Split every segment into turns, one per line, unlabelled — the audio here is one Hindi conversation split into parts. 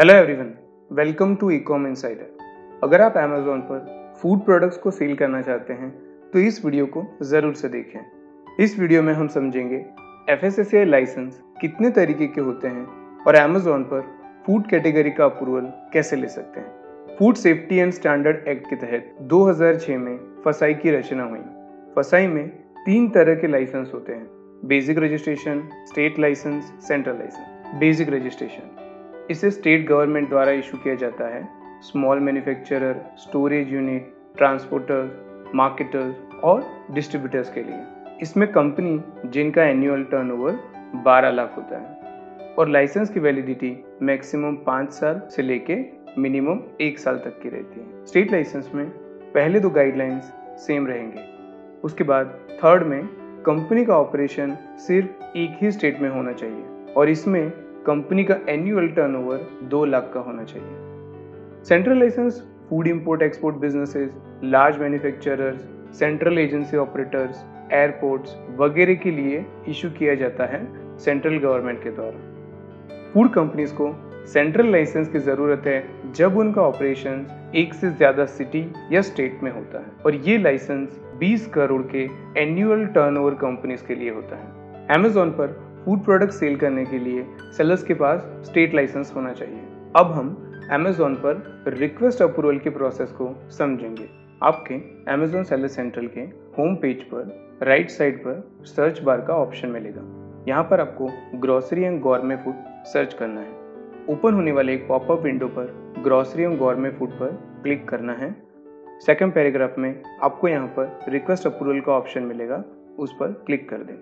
Hello everyone welcome to ecom insider अगर आप अमेजोन पर फ़ूड प्रोडक्ट्स को सेल करना चाहते हैं तो इस वीडियो को ज़रूर से देखें। इस वीडियो में हम समझेंगे एफ़ लाइसेंस कितने तरीके के होते हैं और अमेजोन पर फ़ूड कैटेगरी का अप्रूवल कैसे ले सकते हैं। Food safety and standard act के तहत 2006 में फसाई की रचना हुई। फसाई में तीन तरह के लाइसेंस होते हैं। Basic registration state license central license basic registration इसे स्टेट गवर्नमेंट द्वारा इशू किया जाता है। Small manufacturer, storage unit transporters marketers और डिस्ट्रीब्यूटर्स के लिए। इसमें कंपनी, जिनका एनुअल टर्नओवर 12 लाख होता है, और लाइसेंस की वैलिडिटी मैक्सिमम पाँच साल से लेके मिनिमम एक साल तक की रहती है। स्टेट लाइसेंस में पहले दो गाइडलाइंस सेम रहेंगे। उसके बाद थर्ड में कंपनी का ऑपरेशन सिर्फ़ एक ही स्टेट में होना चाहिए, और इसमें कंपनी का एनुअल टर्नओवर दो लाख का होना चाहिए। Central license food import export businesses large manufacturers central agency operators airports वगैरह के लिए इशू किया जाता है सेंट्रल गवर्नमेंट के द्वारा। फ़ूड कंपनीज़ को सेंट्रल लाइसेंस की ज़रूरत है जब उनका ऑपरेशन एक से ज़्यादा सिटी या स्टेट में होता है और ये लाइसेंस 20 करोड़ के एनुअल टर्नओवर कंपनीज़ के लिए होता है। अमेजोन पर फ़ूड प्रोडक्ट सेल करने के लिए सेलर्स के पास स्टेट लाइसेंस होना चाहिए। अब हम अमेजोन पर रिक्वेस्ट अप्रूवल के प्रोसेस को समझेंगे। आपके अमेजोन सेलर सेंट्रल के होम पेज पर राइट साइड पर सर्च बार का ऑप्शन मिलेगा। यहाँ पर आपको grocery and gourmet food search करना है। ओपन होने वाले एक पॉपअप विंडो पर ग्रोसरी एंड गौरमे फ़ूड पर क्लिक करना है। सेकेंड पैराग्राफ में आपको यहाँ पर रिक्वेस्ट अप्रूवल का ऑप्शन मिलेगा। उस पर क्लिक कर दें।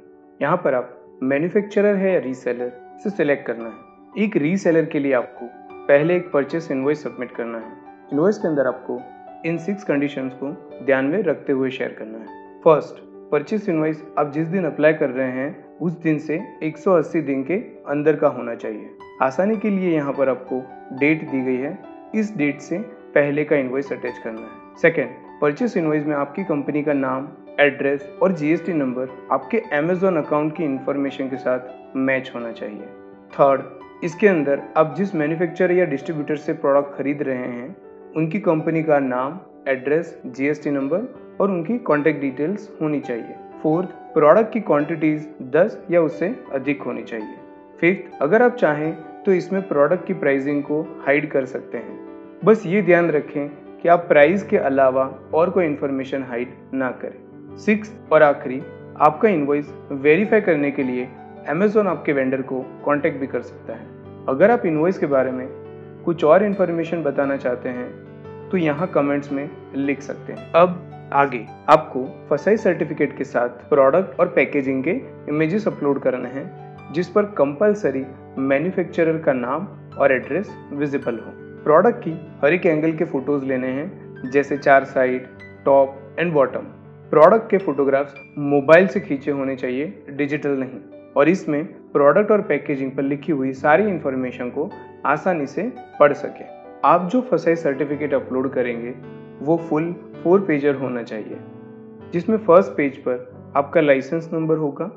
यहाँ पर आप मैन्युफैक्चरर है या रीसेलर इसे सिलेक्ट करना है। एक रीसेलर के लिए आपको पहले एक परचेस इनवॉइस सबमिट करना है। इनवॉइस के अंदर आपको इन सिक्स कंडीशंस को ध्यान में रखते हुए शेयर करना है। फ़र्स्ट परचेस इनवॉइस आप जिस दिन अप्लाई कर रहे हैं, उस दिन से 180 दिन के अंदर का होना चाहिए। आसानी के लिए यहाँ पर आपको डेट दी गई है। इस डेट से पहले का इनवॉइस अटैच करना है। सेकेंड परचेस इनवॉइस में आपकी कंपनी का नाम एड्रेस और जीएसटी नंबर आपके अमेजोन अकाउंट की इंफॉर्मेशन के साथ मैच होना चाहिए। थर्ड इसके अंदर आप जिस मैन्युफैक्चरर या डिस्ट्रीब्यूटर से प्रोडक्ट खरीद रहे हैं, उनकी कंपनी का नाम एड्रेस जीएसटी नंबर और उनकी कॉन्टेक्ट डिटेल्स होनी चाहिए। फोर्थ प्रोडक्ट की क्वांटिटीज 10 या उससे अधिक होनी चाहिए। फिफ्थ अगर आप चाहें तो इसमें प्रोडक्ट की प्राइसिंग को हाइड कर सकते हैं। बस ये ध्यान रखें कि आप प्राइस के अलावा और कोई इन्फॉर्मेशन हाइड ना करें। सिक्स और आखिरी आपका इन्वॉइस वेरीफाई करने के लिए अमेजोन आपके वेंडर को कांटेक्ट भी कर सकता है। अगर आप इन्वॉइस के बारे में कुछ और इन्फॉर्मेशन बताना चाहते हैं तो यहाँ कमेंट्स में लिख सकते हैं। अब आगे, आपको फसाई सर्टिफिकेट के साथ प्रोडक्ट और पैकेजिंग के इमेजेस अपलोड करने हैं, जिस पर कंपलसरी मैन्युफैक्चरर का नाम और एड्रेस विजिबल हो। प्रोडक्ट की हर एक एंगल के फ़ोटोज़ लेने हैं, जैसे चार side top and bottom product के फोटोग्राफ्स मोबाइल से खींचे होने चाहिए, डिजिटल नहीं। और इसमें प्रोडक्ट और पैकेजिंग पर लिखी हुई सारी इंफॉर्मेशन को आसानी से पढ़ सके। आप जो फसाई सर्टिफिकेट अपलोड करेंगे, वो फुल फोर पेजर होना चाहिए, जिसमें फ़र्स्ट पेज पर आपका लाइसेंस नंबर होगा,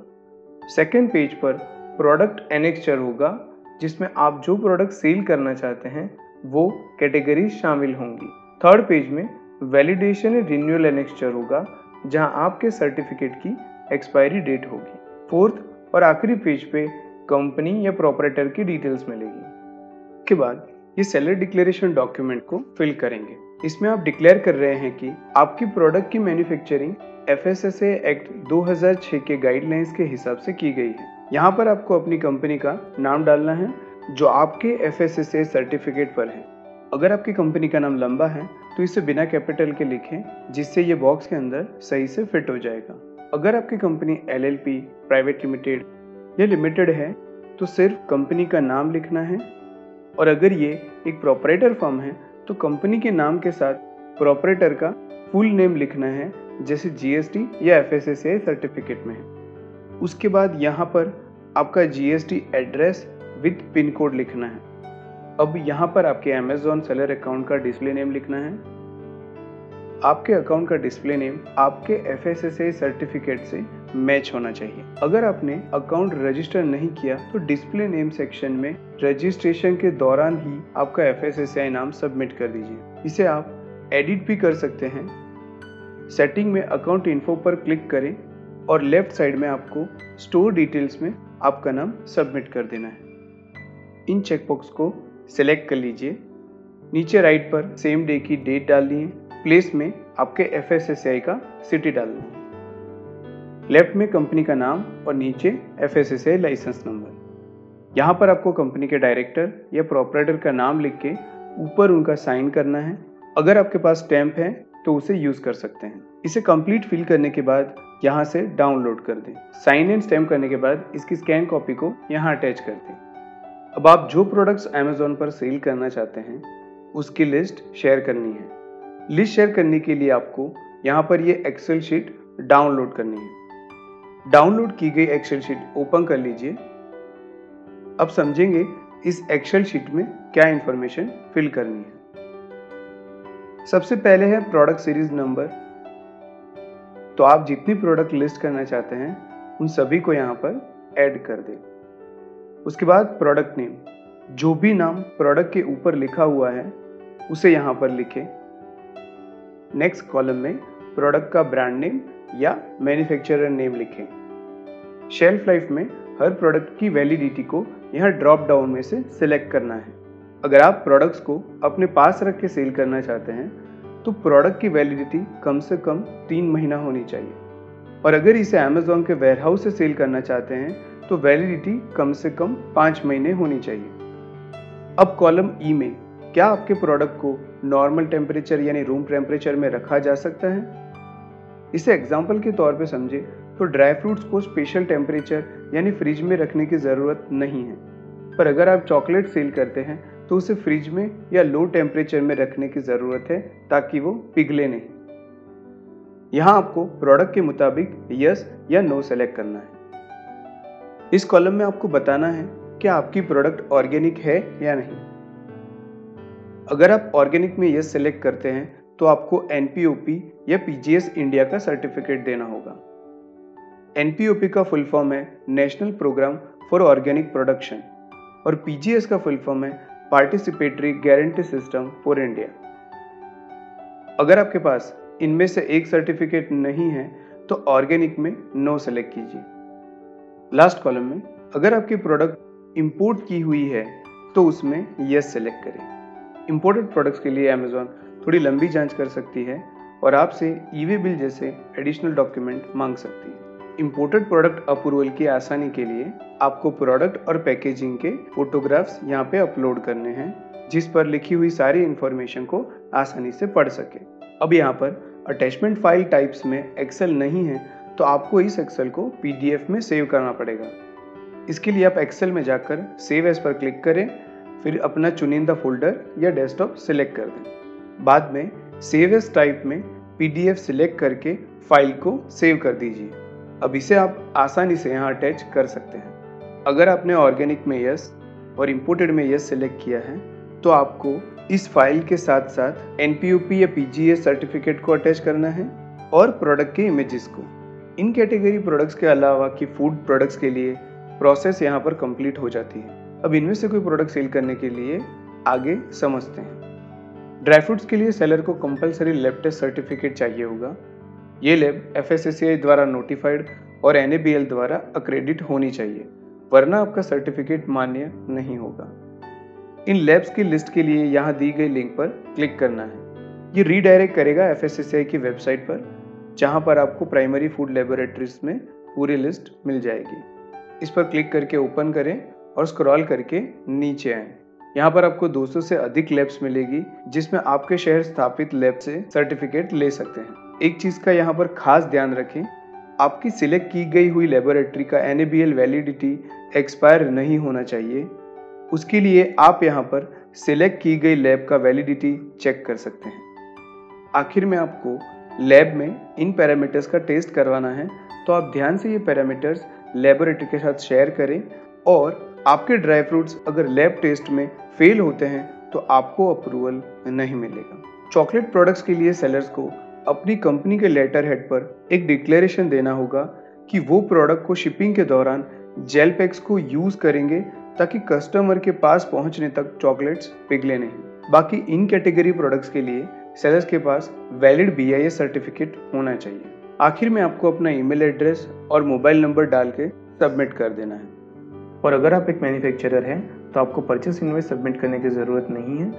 सेकेंड पेज पर प्रोडक्ट एनेक्चर होगा, जिसमें आप जो प्रोडक्ट सेल करना चाहते हैं, वो कैटेगरी शामिल होंगी। थर्ड पेज में वैलिडेशन रिन्यूअल एनेक्चर होगा जहाँ आपके सर्टिफिकेट की एक्सपायरी डेट होगी। फोर्थ और आखिरी पेज पे कंपनी या प्रॉपरेटर की डिटेल्स मिलेगी। के बाद ये सेलर डिक्लेरेशन डॉक्यूमेंट को फिल करेंगे। इसमें आप डिक्लेयर कर रहे हैं कि आपकी प्रोडक्ट की मैन्युफैक्चरिंग एफ़ एक्ट 2006 के गाइडलाइंस के हिसाब से की गई है। यहाँ पर आपको अपनी कंपनी का नाम डालना है, जो आपके एफएसएसए सर्टिफिकेट पर है। अगर आपकी कंपनी का नाम लंबा है तो इसे बिना कैपिटल के लिखें, जिससे ये बॉक्स के अंदर सही से फिट हो जाएगा। अगर आपकी कंपनी एलएलपी प्राइवेट लिमिटेड या लिमिटेड है तो सिर्फ़ कंपनी का नाम लिखना है। और अगर ये एक प्रोपरेटर फर्म है तो कंपनी के नाम के साथ प्रोपरेटर का फुल नेम लिखना है, जैसे जीएसटी या एफ़ सर्टिफिकेट में है। उसके बाद यहाँ पर आपका GST address with pin code लिखना है। अब यहाँ पर आपके अमेजोन सेलर अकाउंट का डिस्प्ले नेम लिखना है। आपके अकाउंट का डिस्प्ले नेम आपके एफ़ सर्टिफिकेट से मैच होना चाहिए। अगर आपने अकाउंट रजिस्टर नहीं किया तो डिस्प्ले नेम सेक्शन में रजिस्ट्रेशन के दौरान ही आपका FSSAI नाम सबमिट कर दीजिए। इसे आप एडिट भी कर सकते हैं। सेटिंग में अकाउंट इन्फो पर क्लिक करें और लेफ़्ट साइड में आपको स्टोर डिटेल्स में आपका नाम सबमिट कर देना है। इन चेकबॉक्स को सिलेक्ट कर लीजिए। नीचे राइट पर सेम डे की डेट डालनी है प्लेस में आपके एफ़ का सिटी डालना है लेफ़्ट में कंपनी का नाम और नीचे एफ़ लाइसेंस नंबर यहाँ पर आपको कंपनी के डायरेक्टर या प्रोपरेटर का नाम लिख के ऊपर उनका साइन करना है। अगर आपके पास स्टैंप है तो उसे यूज़ कर सकते हैं। इसे कंप्लीट फिल करने के बाद यहाँ से डाउनलोड कर दें। साइन एंड स्टैम्प करने के बाद इसकी स्कैन कॉपी को यहाँ अटैच कर दें। अब आप जो प्रोडक्ट्स अमेजोन पर सेल करना चाहते हैं, उसकी लिस्ट शेयर करनी है। लिस्ट शेयर करने के लिए आपको यहाँ पर ये एक्सेल शीट डाउनलोड करनी है। डाउनलोड की गई एक्सेल शीट ओपन कर लीजिए। अब समझेंगे इस एक्सेल शीट में क्या इंफॉर्मेशन फिल करनी है। सबसे पहले है प्रोडक्ट सीरीज़ नंबर तो आप जितनी प्रोडक्ट लिस्ट करना चाहते हैं, उन सभी को यहाँ पर ऐड कर दें। उसके बाद प्रोडक्ट नेम जो भी नाम प्रोडक्ट के ऊपर लिखा हुआ है, उसे यहाँ पर लिखें. नेक्स्ट कॉलम में प्रोडक्ट का ब्रांड नेम या मैन्युफैक्चरर नेम लिखें. शेल्फ लाइफ में हर प्रोडक्ट की वैलिडिटी को यहाँ ड्रॉप डाउन में से सिलेक्ट करना है. अगर आप प्रोडक्ट्स को अपने पास रख के सेल करना चाहते हैं तो प्रोडक्ट की वैलिडिटी कम से कम तीन महीना होनी चाहिए. और अगर इसे अमेजोन के वेयरहाउस से सेल करना चाहते हैं तो वैलिडिटी कम से कम पाँच महीने होनी चाहिए। अब कॉलम ई में क्या आपके प्रोडक्ट को नॉर्मल टेम्परेचर यानी रूम टेम्परेचर में रखा जा सकता है? इसे एग्ज़ाम्पल के तौर पर समझे तो ड्राई फ्रूट्स को स्पेशल टेम्परेचर यानी फ्रिज में रखने की ज़रूरत नहीं है। पर अगर आप चॉकलेट सेल करते हैं तो उसे फ्रिज में या लो टेम्परेचर में रखने की ज़रूरत है ताकि वो पिघले नहीं। यहाँ आपको प्रोडक्ट के मुताबिक यस या नो सेलेक्ट करना है। इस कॉलम में आपको बताना है कि आपकी प्रोडक्ट ऑर्गेनिक है या नहीं। अगर आप ऑर्गेनिक में यस सेलेक्ट करते हैं तो आपको एनपीओपी या पीजीएस इंडिया का सर्टिफिकेट देना होगा। एनपीओपी का फुल फॉर्म है national program for organic production और पीजीएस का फुल फॉर्म है participatory guarantee system for India अगर आपके पास इनमें से एक सर्टिफिकेट नहीं है तो ऑर्गेनिक में नो सेलेक्ट कीजिए। लास्ट कॉलम में, अगर आपकी प्रोडक्ट इंपोर्ट की हुई है तो उसमें यस सेलेक्ट करें। इम्पोर्टेड प्रोडक्ट्स के लिए अमेजोन थोड़ी लंबी जाँच कर सकती है और आपसे ईवे बिल जैसे एडिशनल डॉक्यूमेंट मांग सकती है। इम्पोर्टेड प्रोडक्ट अप्रूवल की आसानी के लिए आपको प्रोडक्ट और पैकेजिंग के फोटोग्राफ्स यहाँ पे अपलोड करने हैं, जिस पर लिखी हुई सारी इन्फॉर्मेशन को आसानी से पढ़ सके। अब यहाँ पर अटैचमेंट फ़ाइल टाइप्स में एक्सेल नहीं है तो आपको इस एक्सेल को पीडीएफ में सेव करना पड़ेगा। इसके लिए आप एक्सेल में जाकर सेव एस पर क्लिक करें, फिर अपना चुनिंदा फोल्डर या डेस्कटॉप सिलेक्ट कर दें। बाद में सेव एस टाइप में पीडीएफ सिलेक्ट करके फ़ाइल को सेव कर दीजिए। अब इसे आप आसानी से यहाँ अटैच कर सकते हैं। अगर आपने ऑर्गेनिक में यस और इम्पोर्टेड में यस सिलेक्ट किया है तो आपको इस फ़ाइल के साथ साथ एन या पी सर्टिफिकेट को अटैच करना है और प्रोडक्ट के इमेजेस को। इन कैटेगरी प्रोडक्ट्स के अलावा की फ़ूड प्रोडक्ट्स के लिए प्रोसेस यहाँ पर कंप्लीट हो जाती है। अब इनमें से कोई प्रोडक्ट सेल करने के लिए आगे समझते हैं। ड्राई फ्रूट्स के लिए सेलर को कंपलसरी लैब टेस्ट सर्टिफिकेट चाहिए होगा। ये लैब एफ़ द्वारा नोटिफाइड और एनएबीएल द्वारा अक्रेडिट होनी चाहिए, वरना आपका सर्टिफिकेट मान्य नहीं होगा। इन लैब्स की लिस्ट के लिए यहाँ दी गई लिंक पर क्लिक करना है। ये रीडायरेक्ट करेगा एफएसएससीआई की वेबसाइट पर। जहाँ पर आपको प्राइमरी फ़ूड लेबोरेटरीज में पूरी लिस्ट मिल जाएगी। इस पर क्लिक करके ओपन करें और स्क्रॉल करके नीचे आए। यहाँ पर आपको 200 से अधिक लैब्स मिलेगी, जिसमें आपके शहर स्थापित लैब से सर्टिफिकेट ले सकते हैं। एक चीज़ का यहाँ पर खास ध्यान रखें, आपकी सिलेक्ट की गई हुई लेबोरेटरी का एन वैलिडिटी एक्सपायर नहीं होना चाहिए। उसके लिए आप यहाँ पर सिलेक्ट की गई लैब का वैलिडिटी चेक कर सकते हैं। आखिर में आपको लैब में इन पैरामीटर्स का टेस्ट करवाना है तो आप ध्यान से ये पैरामीटर्स लेबोरेटरी के साथ शेयर करें और आपके ड्राई फ्रूट्स अगर लैब टेस्ट में फेल होते हैं तो आपको अप्रूवल नहीं मिलेगा। चॉकलेट प्रोडक्ट्स के लिए सेलर्स को अपनी कंपनी के लेटर हेड पर एक डिक्लेरेशन देना होगा कि वो प्रोडक्ट को शिपिंग के दौरान जेल पैक्स को यूज़ करेंगे, ताकि कस्टमर के पास पहुँचने तक चॉकलेट्स पिघले नहीं। बाकी इन कैटेगरी प्रोडक्ट्स के लिए सेलर्स के पास valid B I S certificate होना चाहिए। आखिर में आपको अपना ईमेल एड्रेस और मोबाइल नंबर डाल के सबमिट कर देना है। और अगर आप एक मैन्युफैक्चरर हैं तो आपको परचेस इन्वाइस सबमिट करने की ज़रूरत नहीं है।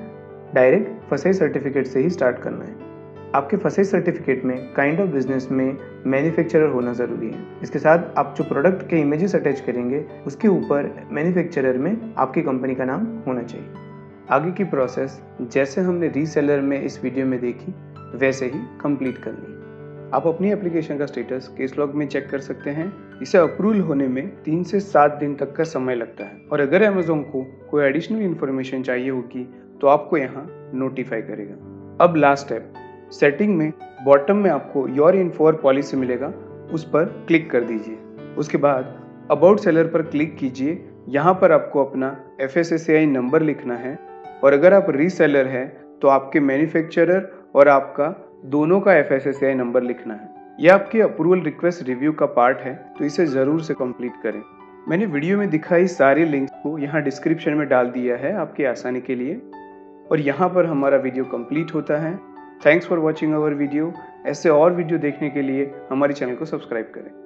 डायरेक्ट फसाई सर्टिफिकेट से ही स्टार्ट करना है। आपके फसाई सर्टिफिकेट में काइंड ऑफ़ बिज़नेस में मैन्युफैक्चरर होना ज़रूरी है। इसके साथ आप जो प्रोडक्ट के इमेजेस अटैच करेंगे, उसके ऊपर मैन्युफैक्चरर में आपकी कंपनी का नाम होना चाहिए। आगे की प्रोसेस जैसे हमने रीसेलर में इस वीडियो में देखी, वैसे ही कंप्लीट करनी आप अपनी एप्लीकेशन का स्टेटस केस लॉग में चेक कर सकते हैं। इसे अप्रूवल होने में तीन से सात दिन तक का समय लगता है। और अगर अमेजोन को कोई एडिशनल इन्फॉर्मेशन चाहिए होगी तो आपको यहाँ नोटिफाई करेगा। अब लास्ट स्टेप सेटिंग में बॉटम में आपको योर इन्फोर पॉलिसी मिलेगा, उस पर क्लिक कर दीजिए। उसके बाद अबाउट सेलर पर क्लिक कीजिए। यहाँ पर आपको अपना एफ़ नंबर लिखना है। और अगर आप रीसेलर हैं तो आपके मैन्युफैक्चरर और आपका दोनों का एफ़ नंबर लिखना है। यह आपके अप्रूवल रिक्वेस्ट रिव्यू का पार्ट है तो इसे ज़रूर से कंप्लीट करें। मैंने वीडियो में दिखाई सारे लिंक्स को यहाँ डिस्क्रिप्शन में डाल दिया है आपकी आसानी के लिए। और यहाँ पर हमारा वीडियो कंप्लीट होता है। Thanks for watching our video ऐसे और वीडियो देखने के लिए हमारे चैनल को सब्सक्राइब करें।